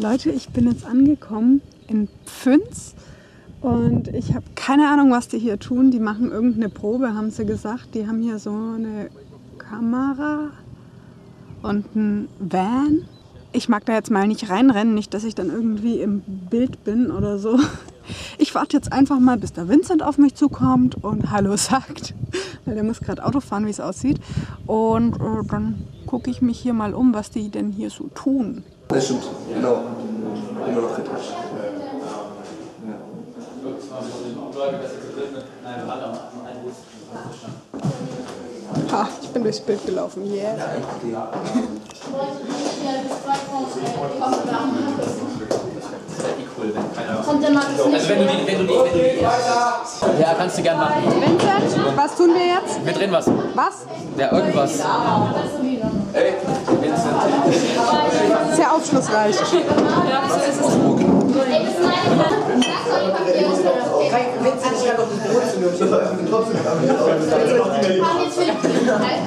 Leute, ich bin jetzt angekommen in Pfünz und ich habe keine Ahnung, was die hier tun. Die machen irgendeine Probe, haben sie gesagt. Die haben hier so eine Kamera und ein Van. Ich mag da jetzt mal nicht reinrennen, nicht, dass ich dann irgendwie im Bild bin oder so. Ich warte jetzt einfach mal, bis der Vincent auf mich zukommt und Hallo sagt, weil der muss gerade Auto fahren, wie es aussieht. Und äh, dann gucke ich mich hier mal um, was die denn hier so tun. Das stimmt, genau. Immer noch kritisch. Ha, ich bin durchs Bild gelaufen, yeah. Also wenn du die, wenn du die, wenn du die Ja, kannst du gern machen. Vincent, was tun wir jetzt? Wir drehen was. Was? Ja, irgendwas. Sehr aufschlussreich.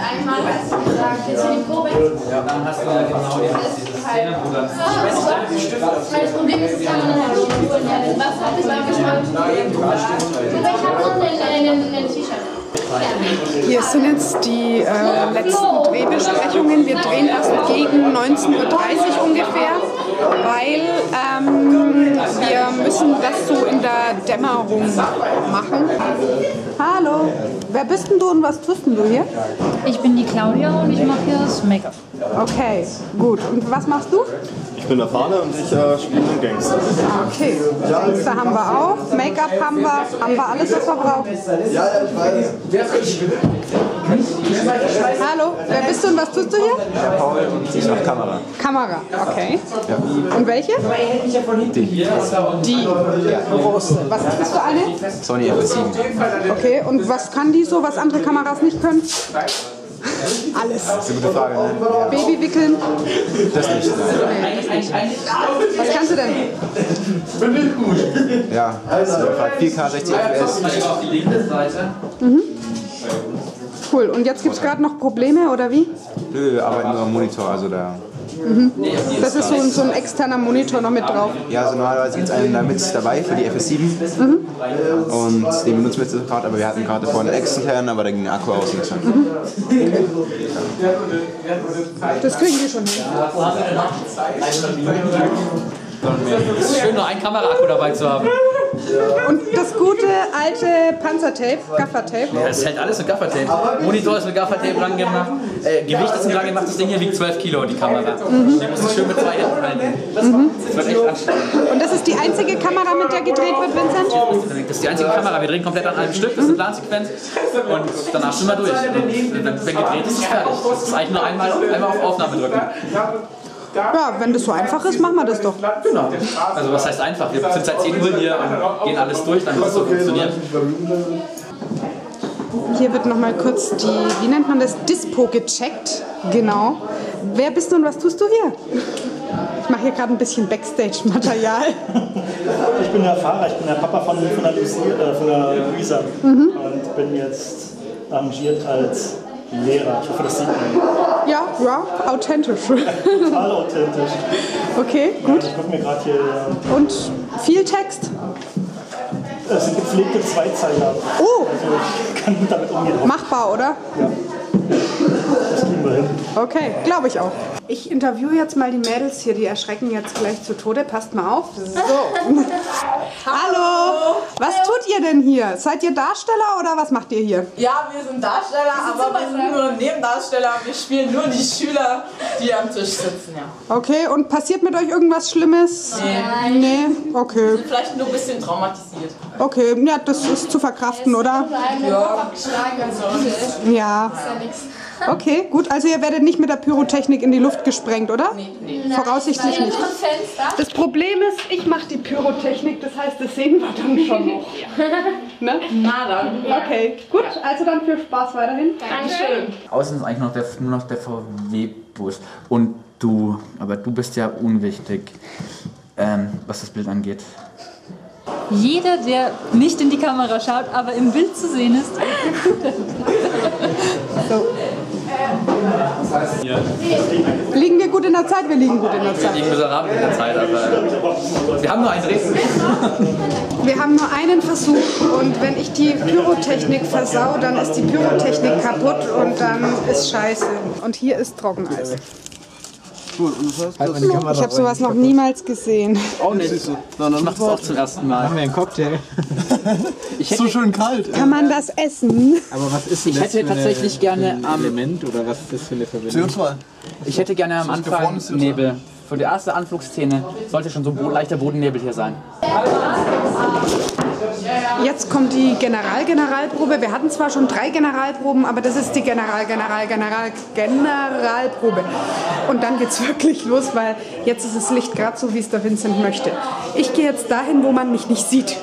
Einmal hast du gesagt, jetzt für die Probe. Dann hast du ja genau die Szene, wo dann Das Problem ist, es kann man halt schon vorstellen. Was hat es beim Geschmack? Ich habe unten ein T-Shirt. Hier sind jetzt die äh, letzten Drehbesprechungen. Wir drehen erst gegen 19.30 Uhr ungefähr, weil ähm, wir müssen das so in der Dämmerung machen. Hallo, wer bist denn du und was tust denn du hier? Ich bin die Claudia und ich mache hier das Make-up. Okay, gut. Und was machst du? Ich bin der Fahne und ich äh, spiele den Gangster. Okay, Gangster haben wir auch, Make-up haben wir, haben wir alles, was wir brauchen. Ja, ja, ich weiß. Hallo, wer bist du und was tust du hier? Paul und ich mache Kamera. Kamera, okay. Und welche? Die. Die große. Was ist das für eine? Sony FS7. Okay, und was kann die so, was andere Kameras nicht können? Alles. Das ist eine gute Frage, ne? Baby wickeln. Das nicht. Was kannst du denn? Ja, das ist eine Frage. 4K, 60 FPS. auf die linke Seite. Cool. Und jetzt gibt es gerade noch Probleme, oder wie? Nö, wir arbeiten nur am Monitor, also da. Das ist so, ein- so ein externer Monitor noch mit drauf. Ja, also normalerweise gibt es einen da mit dabei für die FS7. Und den benutzen wir jetzt gerade, aber wir hatten gerade vorhin einen externen, aber da ging der Akku aus und das war- Das kriegen wir schon hin. Es ist schön, nur ein Kameraakku dabei zu haben. Und das gute alte Panzertape, Gaffertape. Ja, es hält alles mit Gaffertape. Monitor ist mit Gaffertape dran gemacht. Äh, Gewicht ist mit dran gemacht. Das Ding hier wiegt 12 Kilo, die Kamera. Die muss ich schön mit zwei Händen halten. Das wird echt anstrengend. Und das ist die einzige Kamera, mit der gedreht wird, Vincent? Das ist die einzige Kamera. Wir drehen komplett an einem Stück. Das ist eine Plansequenz. Und danach sind wir durch. Und wenn wenn gedreht ist, ist es fertig. Das ist eigentlich nur einmal, einmal auf Aufnahme drücken. Ja, wenn das so einfach ist, machen wir das doch. Genau. Also was heißt einfach? Wir sind seit 10 Uhr hier und gehen alles durch, damit es so funktioniert. Hier wird nochmal kurz die, wie nennt man das, Dispo gecheckt. Genau. Wer bist du und was tust du hier? Ich mache hier gerade ein bisschen Backstage-Material. Ich bin der Fahrer, ich bin der Papa von, von, der, Lucia, äh, von der Luisa und bin jetzt engagiert als Lehrer. Ich hoffe, das sieht man. Ja, ja, authentisch. Total authentisch. Okay, gut. Ich gucke mir gerade hier, äh, Und viel Text? es sind gepflegte Zweizeiler. Oh, Also ich kann gut damit umgehen. machbar, oder? Das wir. Okay, glaube ich auch. Ich interviewe jetzt mal die Mädels hier, die erschrecken jetzt gleich zu Tode. Passt mal auf. So. Hallo. Was tut ihr denn hier? Seid ihr Darsteller oder was macht ihr hier? Ja, wir sind Darsteller, aber wir sind nur Nebendarsteller. Wir spielen nur die Schüler, die am Tisch sitzen, ja. Okay, und passiert mit euch irgendwas Schlimmes? Nein. Nee, okay. Vielleicht nur ein bisschen traumatisiert. Okay, ja, das ist zu verkraften, oder? Ja, Ja. Okay, gut. Also ihr werdet nicht mit der Pyrotechnik in die Luft gesprengt, oder? Nee, Voraussichtlich nicht. Das Problem ist, ich mache die Pyrotechnik, das heißt, das sehen wir dann schon noch. Ne? na dann. Okay, gut. Also dann viel Spaß weiterhin. Dankeschön. Außen ist eigentlich noch der, nur noch der VW-Bus. Und du, aber du bist ja unwichtig, ähm, was das Bild angeht. Jeder, der nicht in die Kamera schaut, aber im Bild zu sehen ist, Liegen wir gut in der Zeit? Wir liegen gut in der Wir Zeit. liegen miserabel in der Zeit, aber wir haben nur einen Dreh. Wir haben nur einen Versuch und wenn ich die Pyrotechnik versau, dann ist die Pyrotechnik kaputt und dann ist scheiße. Und hier ist Trockeneis. Ich habe sowas noch niemals gesehen. Auch nicht. Ich mach das auch zum ersten Mal. Haben wir einen Cocktail? Ich hätte, schön kalt. Kann man das essen? Aber was ist denn Ich das hätte für tatsächlich gerne ein am- Element oder was ist das für eine Verbindung? CO2. ich hätte gerne am Anfang. Nebel. Für die erste Anflugsszene sollte schon so ein leichter Bodennebel hier sein. Jetzt kommt die General-Generalprobe. Wir hatten zwar schon drei Generalproben, aber das ist die General-General-General-Generalprobe. Und dann geht's wirklich los, weil jetzt ist das Licht gerade so, wie es der Vincent möchte. Ich gehe jetzt dahin, wo man mich nicht sieht.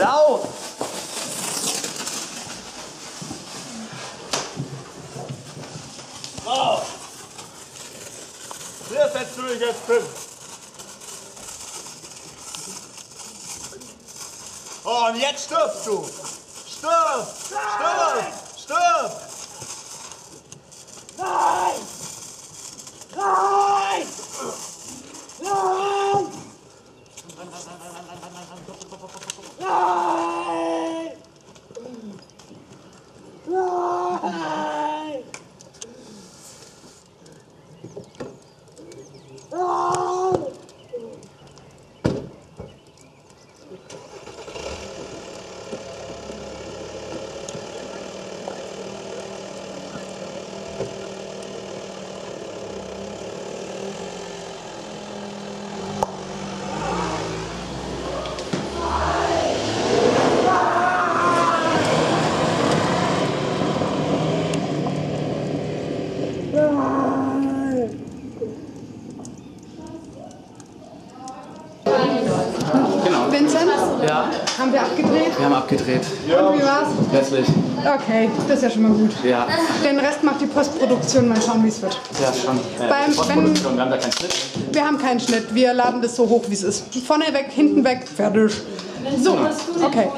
Laut! Lauf! Hier setzt du dich jetzt hin. Oh, und jetzt stirbst du! Stirb! Stirb! Stirb! Nein! Nein! Nein! Nein! Nein! Genau. Vincent, Ja, haben wir abgedreht? wir haben abgedreht. Und wie war's? Hässlich. Okay, das ist ja schon mal gut. Ja, Den Rest macht die Postproduktion, mal schauen, wie es wird. ja schon. Äh, Beim- Postproduktion, wir haben da keinen Schnitt. Wir haben keinen Schnitt, wir laden das so hoch, wie es ist. Vorne weg, hinten weg, fertig. So, okay.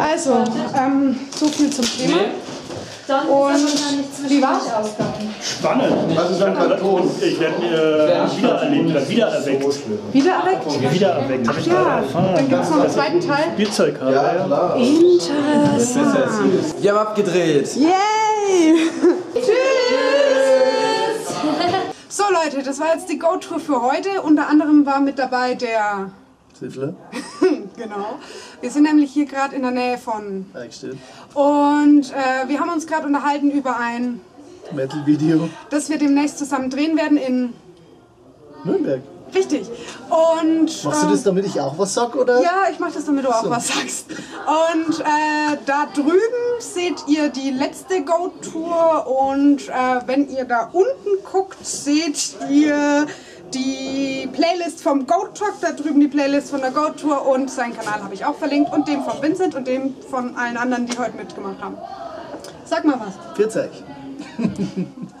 Also, ähm, so viel zum Thema. Und wie war's? Spannend. Was ist ein Ton? Ich werde äh, wiedererlebt oder wiedererweckt. Wiedererweckt? Wiedererweckt. Hab ich Ja, dann gibt es noch einen zweiten Teil. Spielzeug habe. Ja, Interessant. Wir haben abgedreht. Yay! Tschüss! So Leute, das war jetzt die Go-Tour für heute. Unter anderem war mit dabei der... Ziffle. genau. Wir sind nämlich hier gerade in der Nähe von... Eichstätt. Und äh, wir haben uns gerade unterhalten über ein, Metal-Video. das wir demnächst zusammen drehen werden in... Nürnberg. Richtig. Und Machst du ähm, das, damit ich auch was sag, oder? Ja, ich mache das, damit du auch So. was sagst. Und äh, da drüben seht ihr die letzte Go-Tour und äh, wenn ihr da unten guckt, seht ihr die Playlist vom Goat Talk, da drüben die Playlist von der Goat Tour und seinen Kanal habe ich auch verlinkt und dem von Vincent und dem von allen anderen, die heute mitgemacht haben. Sag mal was. 40.